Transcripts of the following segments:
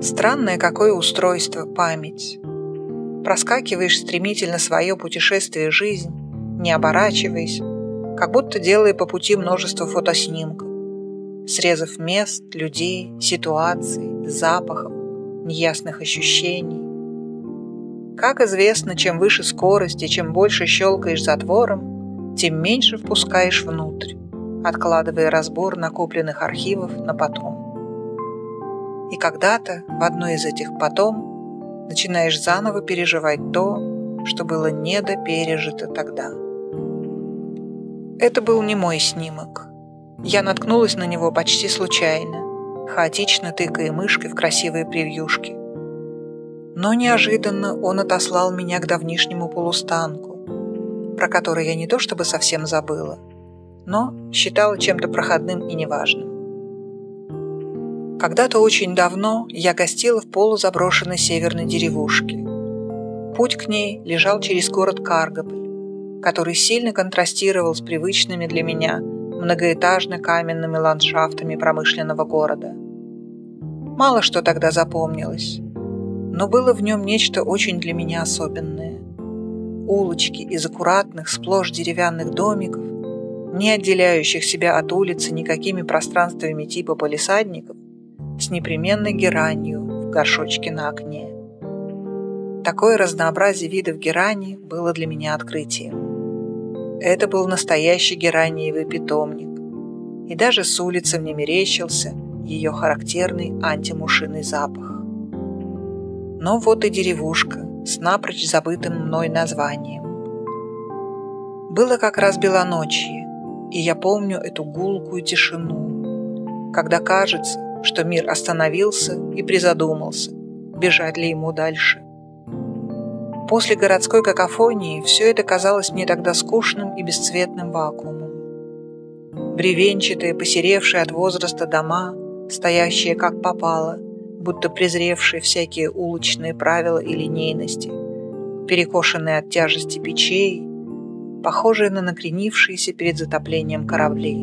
Странное какое устройство память. Проскакиваешь стремительно свое путешествие жизнь, не оборачиваясь, как будто делая по пути множество фотоснимков, срезав мест, людей, ситуаций, запахов, неясных ощущений. Как известно, чем выше скорость и чем больше щелкаешь затвором, тем меньше впускаешь внутрь, откладывая разбор накопленных архивов на потом. И когда-то в одной из этих потом начинаешь заново переживать то, что было недопережито тогда. Это был не мой снимок. Я наткнулась на него почти случайно, хаотично тыкая мышкой в красивые превьюшки. Но неожиданно он отослал меня к давнишнему полустанку, про который я не то чтобы совсем забыла, но считала чем-то проходным и неважным. Когда-то очень давно я гостила в полузаброшенной северной деревушке. Путь к ней лежал через город Каргополь, который сильно контрастировал с привычными для меня многоэтажно-каменными ландшафтами промышленного города. Мало что тогда запомнилось, но было в нем нечто очень для меня особенное. Улочки из аккуратных, сплошь деревянных домиков, не отделяющих себя от улицы никакими пространствами типа полисадников, с непременной геранью в горшочке на окне. Такое разнообразие видов герани было для меня открытием. Это был настоящий гераниевый питомник, и даже с улицы мне мерещился ее характерный антимушиный запах. Но вот и деревушка с напрочь забытым мной названием. Было как раз белоночье, и я помню эту гулкую тишину, когда кажется, что мир остановился и призадумался, бежать ли ему дальше. После городской какофонии все это казалось мне тогда скучным и бесцветным вакуумом. Бревенчатые, посеревшие от возраста дома, стоящие как попало, будто презревшие всякие уличные правила и линейности, перекошенные от тяжести печей, похожие на накренившиеся перед затоплением кораблей.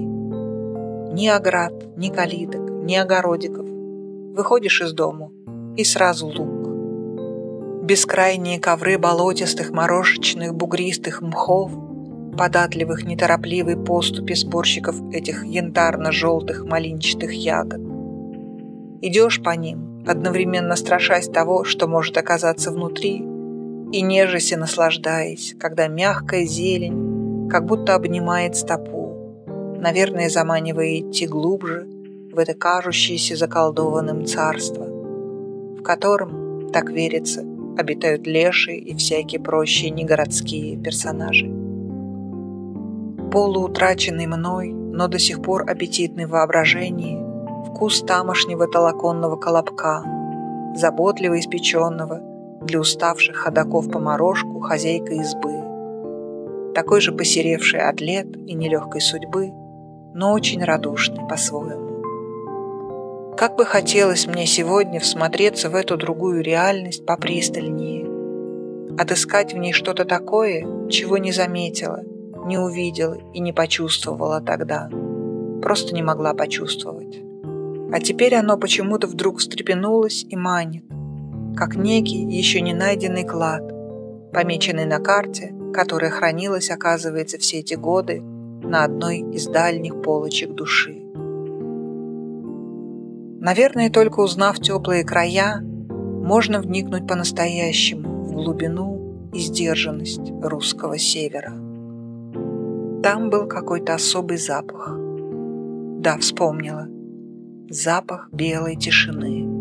Ни оград, ни калиток, ни огородиков. Выходишь из дому и сразу луг. Бескрайние ковры болотистых, морожечных, бугристых мхов, податливых неторопливой поступи сборщиков этих янтарно-желтых малинчатых ягод. Идешь по ним, одновременно страшась того, что может оказаться внутри, и нежесть и наслаждаясь, когда мягкая зелень как будто обнимает стопу, наверное, заманивая идти глубже, в это кажущееся заколдованным царство, в котором, так верится, обитают лешие и всякие прочие негородские персонажи. Полуутраченный мной, но до сих пор аппетитный в воображении, вкус тамошнего толоконного колобка, заботливо испеченного для уставших ходаков по морожку хозяйка избы, такой же посеревший атлет и нелегкой судьбы, но очень радушный по-своему. Как бы хотелось мне сегодня всмотреться в эту другую реальность попристальнее, отыскать в ней что-то такое, чего не заметила, не увидела и не почувствовала тогда. Просто не могла почувствовать. А теперь оно почему-то вдруг встрепенулось и манит, как некий еще не найденный клад, помеченный на карте, которая хранилась, оказывается, все эти годы на одной из дальних полочек души. Наверное, только узнав теплые края, можно вникнуть по-настоящему в глубину и сдержанность русского севера. Там был какой-то особый запах. Да, вспомнила. Запах белой тишины.